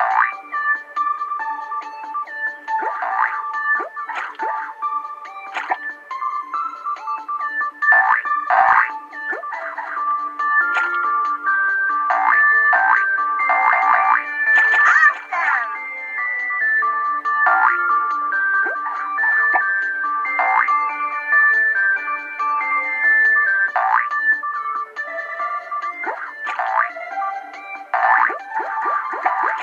Bye.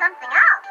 something else.